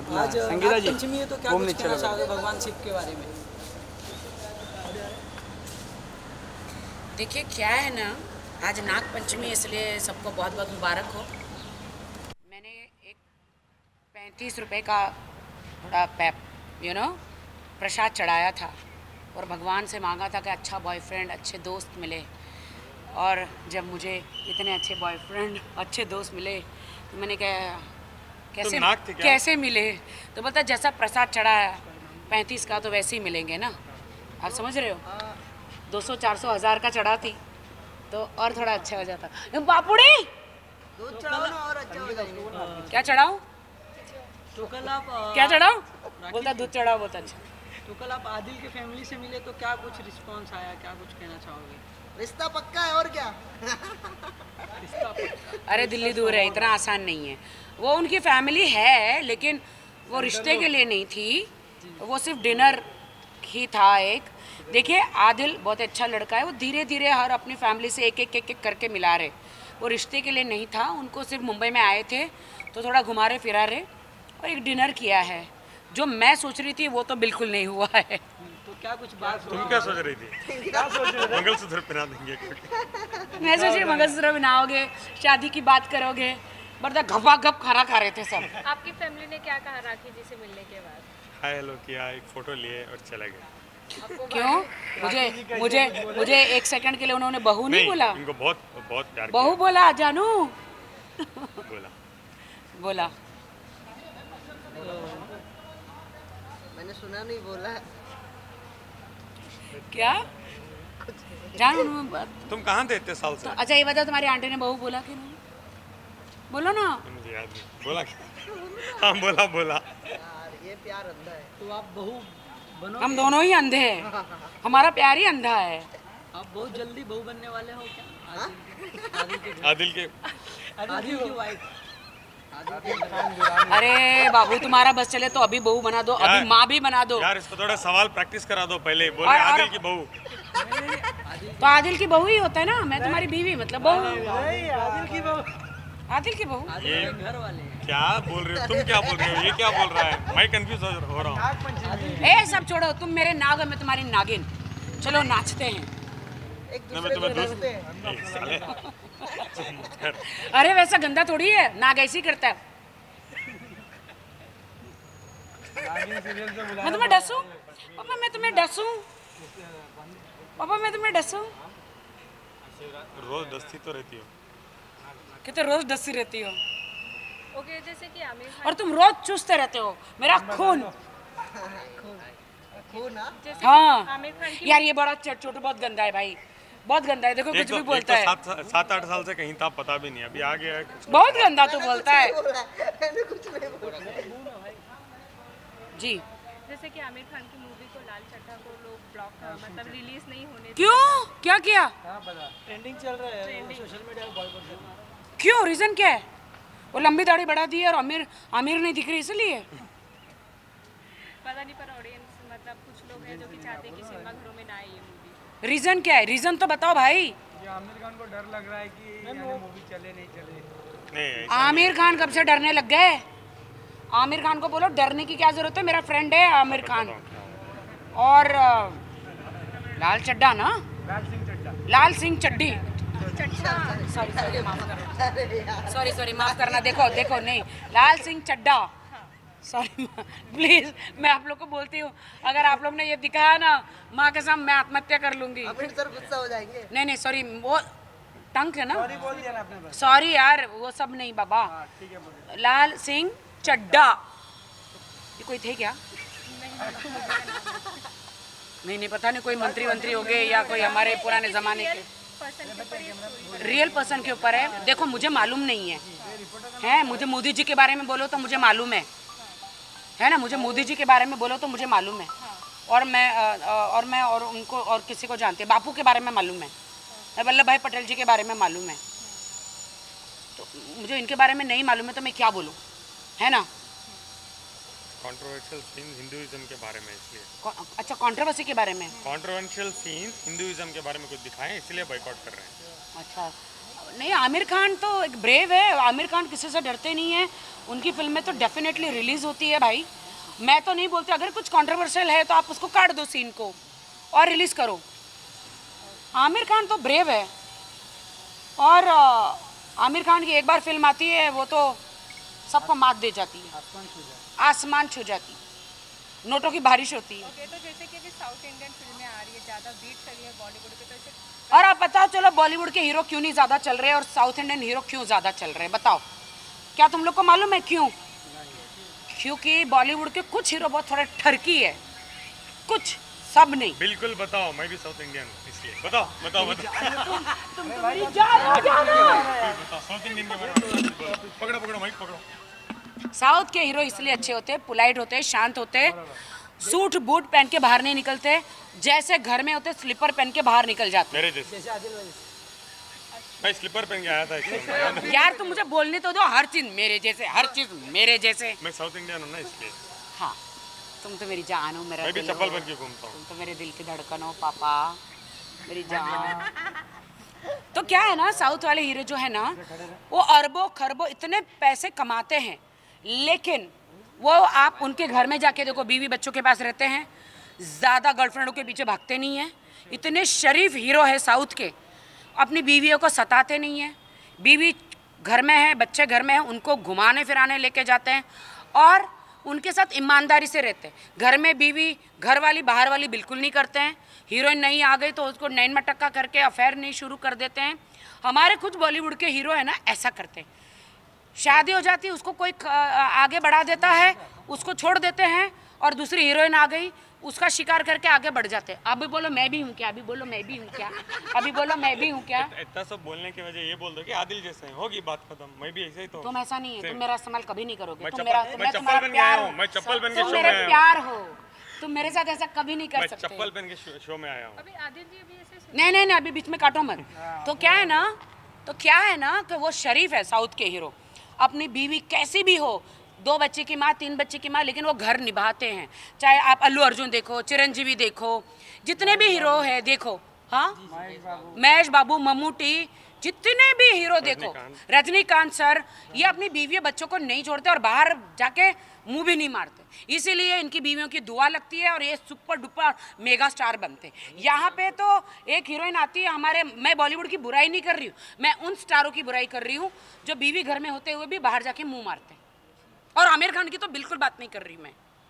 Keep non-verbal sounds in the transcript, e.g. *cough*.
अपना संगीता जी पंचमी है तो क्या कुछ कहना चाहोगे भगवान शिव के बारे में? देखिए क्या है ना आज नाग पंचमी इसलिए सबको बहुत बहुत मुबारक हो। मैंने एक पैंतीस रुपए का थोड़ा पैप यू नो प्रसाद चढ़ाया था और भगवान से मांगा था कि अच्छा बॉयफ्रेंड अच्छे दोस्त मिले। और जब मुझे इतने अच्छे बॉयफ्रेंड अच्छे दोस्त मिले तो मैंने कहा कैसे नाग थे क्या? कैसे मिले? तो बोलता जैसा प्रसाद चढ़ाया पैंतीस का तो वैसे ही मिलेंगे ना। आप समझ रहे हो? दो सौ चार सौ हज़ार का चढ़ा थी तो और थोड़ा अच्छा हो जाता। बापुड़ी! अच्छा हो जाएँगे। क्या चढ़ाओ तो कल आप क्या चढ़ाओ बोलता दूध चढ़ाओ बहुत अच्छा। तो कल आप आदिल के फैमिली से मिले तो क्या कुछ रिस्पांस आया? क्या कुछ कहना चाहोगे? रिश्ता पक्का है और क्या? अरे दिल्ली दूर है इतना आसान नहीं है। वो उनकी फैमिली है लेकिन वो रिश्ते के लिए नहीं थी। वो सिर्फ़ डिनर ही था एक। देखिए आदिल बहुत अच्छा लड़का है वो धीरे धीरे हर अपनी फैमिली से एक एक एक एक करके मिला रहे। वो रिश्ते के लिए नहीं था उनको सिर्फ़ मुंबई में आए थे तो थोड़ा घुमा रहे फिरा रहे और एक डिनर किया है। जो मैं सोच रही थी वो तो बिल्कुल नहीं हुआ है। तो क्या कुछ बात तुम क्या सोच रही थी? मंगलसूत्र पहना देंगे मैं सोच रही मंगलसूत्र बनाओगे शादी की बात करोगे बरदा घपा घप खाना खा रहे थे सब। आपकी फैमिली ने क्या कहा राखी जी से मिलने के बाद? हाय हेलो किया एक फ़ोटो लिए और चले गए क्यों? मुझे मुझे मुझे एक सेकंड के लिए उन्होंने बहू नहीं बोला? इनको बहुत बहुत प्यार बहू बोला जानू? बोला। बोला। मैंने सुना नहीं बोला। क्या? जानू तुम कहाँ थे इतने साल से? तो अच्छा ये बताओ तुम्हारी आंटी ने बहू बोला कि नहीं? बोलो ना। मुझे याद नहीं। बोला क्या? हाँ बोला बोला। यार ये प्यार अंधा है तो आप बहू बनो हम दोनों ही अंधे हैं। हमारा प्यार ही अंधा है। आप बहुत जल्दी बहू बनने वाले हो क्या? आदिल के आदिल के आदिल की वाइफ अरे बाबू तुम्हारा बस चले तो अभी बहू बना दो अभी माँ भी बना दो। यार इसको थोड़ा सवाल प्रैक्टिस करा दो पहले बोले और- आदिल की बहू। तो आदिल की बहू ही होता है ना मैं तुम्हारी बीवी मतलब बहू। आदिल की बहू। आदिल की बहू? ये घर वाले क्या बोल रहे हो? तुम क्या बोल रहे हो? ये क्या बोल रहा है? मैं कंफ्यूज हो, रहा हूँ। ए सब छोड़ो तुम मेरे नाग और मैं तुम्हारी नागिन। चलो नाचते हैं। एक दूसरे को अरे वैसा गंदा थोड़ी है नाग ऐसे ही करता है। मैं तुम्हें डसूं? पापा मैं तुम्हें डसूं? पापा मैं तुम्हें डसूं? रोज दस्ती तो रहती हो। कि तो रोज डसी रहती हो। ओके जैसे कि आमिर और तुम रोज चूसते रहते हो। मेरा खून। खून। हाँ? हाँ। यार ये बड़ा चट छोटू बहुत गंदा है भाई। बहुत गंदा है देखो कुछ तो, भी बोलता तो है। सात आठ साल से कहीं था पता भी नहीं अभी आ गया है। बहुत गंदा तो बोलता है। जी। जैसे कि आमिर खान की मूवी को लाल चड्ढा को लोग ब्लॉक मतलब रिलीज़ नहीं होने क्यों? क्या किया? ट्रेंडिंग चल रहा है सोशल मीडिया क्यों? रीजन क्या है? वो लंबी दाढ़ी बढ़ा दी है और आमिर आमिर नहीं दिख रही इसलिए। पता नहीं पर ऑडियंस मतलब कुछ लोग हैं जो कि चाहते हैं कि सिनेमा घरों में ना आए ये मूवी रीजन क्या है? रीजन तो बताओ भाई। आमिर खान को डर लग रहा है कि मूवी चले नहीं चले। नहीं आमिर खान कब से डरने लग गए? आमिर खान को बोलो डरने की क्या ज़रूरत है? मेरा फ्रेंड है आमिर खान। और लाल चड्डा ना? लाल सिंह चड्डा लाल सिंह चड्डी सॉरी सॉरी माफ़ करना। सॉरी सॉरी माफ़ करना। देखो देखो नहीं। लाल सिंह चड्डा सॉरी प्लीज़ मैं आप लोग को बोलती हूँ अगर आप लोग ने ये दिखाया ना माँ के सामने मैं आत्महत्या कर लूँगी। सर गुस्सा हो जाएँगे। नहीं नहीं सॉरी वो टंक है ना? बोल दिया ना अपने बस। सॉरी यार वो सब नहीं बाबा। लाल सिंह चड्डा ये कोई थे क्या? नहीं नहीं पता नहीं कोई मंत्री मंत्री हो गए या कोई हमारे पुराने जमाने के। रियल पर्सन के ऊपर है। देखो मुझे मालूम नहीं है। है मुझे मोदी जी के बारे में बोलो तो मुझे मालूम है। है ना? मुझे मोदी जी के बारे में बोलो तो मुझे मालूम है। और मैं और मैं और उनको और किसी को जानती है। बापू के बारे में मालूम है। वल्लभ भाई पटेल जी के बारे में मालूम है। तो मुझे इनके बारे में नहीं मालूम है तो मैं क्या बोलूँ? है ना? कंट्रोवर्शियल सीन हिंदुइज्म के बारे में इसलिए। अच्छा कंट्रोवर्सी के बारे में? कंट्रोवर्शियल सीन हिंदुइज्म के बारे में कुछ दिखाएँ इसलिए बॉयकॉट कर रहे हैं। अच्छा। नहीं आमिर खान तो एक ब्रेव है। आमिर खान किसी से डरते नहीं है। उनकी फ़िल्में तो डेफिनेटली रिलीज़ होती है भाई। मैं तो नहीं बोलती अगर कुछ कंट्रोवर्शियल है तो आप उसको काट दो सीन को और रिलीज़ करो। आमिर खान तो ब्रेव है। और आमिर खान की एक बार फ़िल्म आती है वो तो सबको मात दे जाती है। आसमान छू जाती है। नोटों की बारिश होती है। ओके तो जैसे कि अभी साउथ इंडियन फ़िल्में आ रही है ज़्यादा बीट कर है बॉलीवुड के तो और आप बताओ चलो बॉलीवुड के हीरो क्यों नहीं ज़्यादा चल रहे और साउथ इंडियन हीरो क्यों ज़्यादा चल रहे? बताओ। क्या तुम लोग को मालूम है क्यों? क्योंकि बॉलीवुड के कुछ हीरो बहुत थोड़े ठरकी है। कुछ सब नहीं। बिल्कुल बताओ मैं भी साउथ इंडियन हूँ इसलिए। बताओ बताओ बताओ। तुम तो जान हो जाना। साउथ इंडियन के बारे में। पकड़ो पकड़ो माइक पकड़ो। साउथ के हीरो इसलिए अच्छे होते हैं पुलाइट होते हैं शांत होते हैं। सूट बूट पहन के बाहर नहीं निकलते जैसे घर में होते स्लीपर पहन के बाहर निकल जाते। मेरे जैसे मैं स्लीपर पहन के आया था यार तुम मुझे बोलने तो दो हर चीज़ मेरे जैसे हर चीज़ मेरे जैसे। मैं साउथ इंडियन हूँ ना इसलिए। हाँ तुम तो मेरी जान हो मेरा मैं भी चप्पल पहन के घूमता हूँ। तुम तो मेरे दिल की धड़कन हो पापा मेरी जान। तो क्या है ना साउथ वाले हीरो जो है ना वो अरबों खरबों इतने पैसे कमाते हैं लेकिन वो आप उनके घर में जाके देखो, बीवी बच्चों के पास रहते हैं, ज़्यादा गर्लफ्रेंडों के पीछे भागते नहीं हैं, इतने शरीफ हीरो है साउथ के, अपनी बीवियों को सताते नहीं हैं, बीवी घर में है, बच्चे घर में हैं, उनको घुमाने फिराने लेके जाते हैं, और उनके साथ ईमानदारी से रहते हैं। घर में बीवी, घर वाली, बाहर वाली बिल्कुल नहीं करते हैं, हीरोइन नहीं आ गई तो उसको नैन मटक्का करके अफेयर नहीं शुरू कर देते हैं। हमारे कुछ बॉलीवुड के हीरो है ना, ऐसा करते हैं। शादी हो जाती है उसको कोई आगे बढ़ा देता है उसको छोड़ देते हैं और दूसरी हीरोइन आ गई उसका शिकार करके आगे बढ़ जाते हैं। अभी बोलो मैं भी हूँ क्या? अभी बोलो मैं भी हूँ क्या? अभी बोलो मैं भी हूँ क्या? *laughs* इतना सब बोलने की वजह ये बोल दो कि आदिल जैसे हैं। होगी बात खत्म। मैं भी ऐसे ही तो तुम ऐसा नहीं है तुम मेरा इस्तेमाल कभी नहीं करोगे। तुम मेरा मैं चप्पल के प्यार हूँ, मैं चप्पल पहन के शो में मेरे आया प्यार हो। तुम मेरे साथ ऐसा कभी नहीं कर सकते। चप्पल पहन के शो- शो में आया हूँ। अभी आदिल जी अभी ऐसे नहीं नहीं नहीं अभी बीच में काटो मत। तो क्या है ना तो क्या है ना कि वो शरीफ है साउथ के हीरो। अपनी बीवी कैसी भी हो दो बच्चे की माँ तीन बच्चे की माँ लेकिन वो घर निभाते हैं। चाहे आप अल्लू अर्जुन देखो चिरंजीवी देखो जितने भी हीरो हैं देखो हाँ? महेश बाबू, मम्मूटी, जितने भी हीरो देखो। रजनीकांत सर, ये अपनी बीवियों बच्चों को नहीं छोड़ते और बाहर जाके मुँह भी नहीं मारते। इसीलिए इनकी बीवियों की दुआ लगती है और ये सुपर डुपर मेगा स्टार बनते यहाँ पे तो एक हीरोइन आती है हमारे, मैं बॉलीवुड की बुराई नहीं कर रही हूँ, मैं उन स्टारों की बुराई कर रही हूँ जो बीवी घर में होते हुए भी बाहर जाके मुँह मारते और आमिर खान की तो बिल्कुल बात नहीं कर रही मैं।